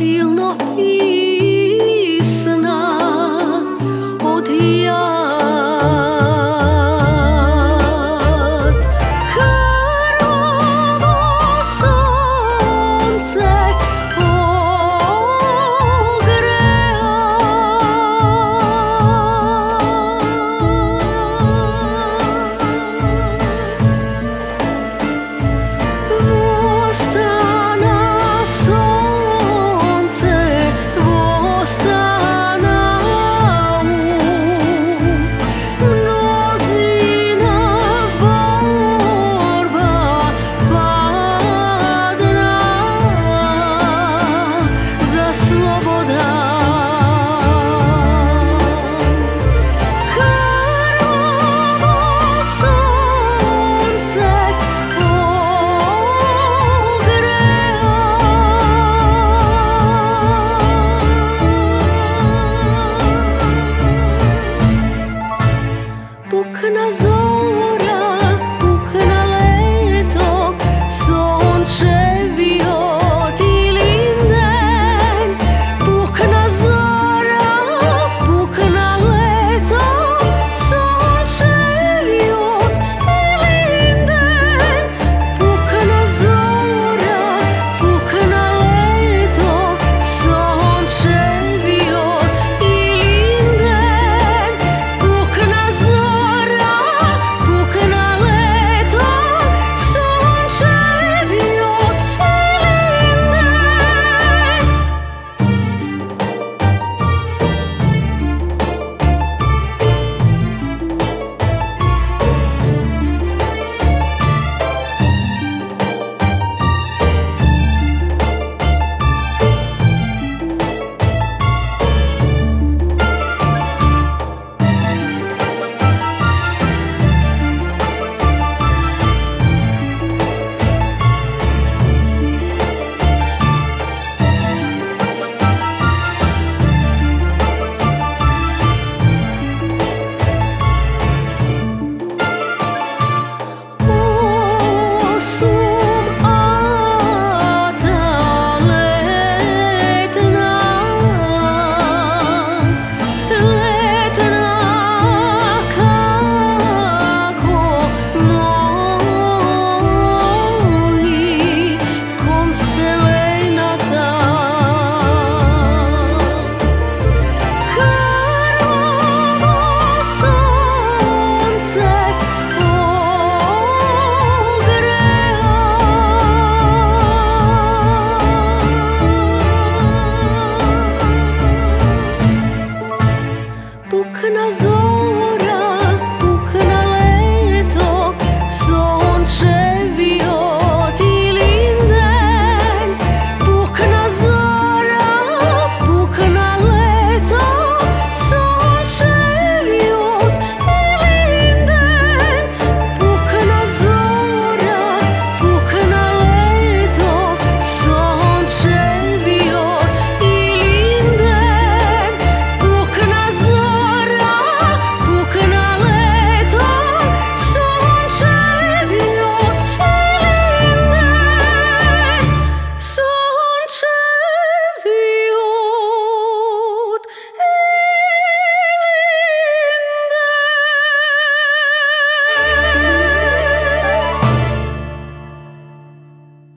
silno isna od ja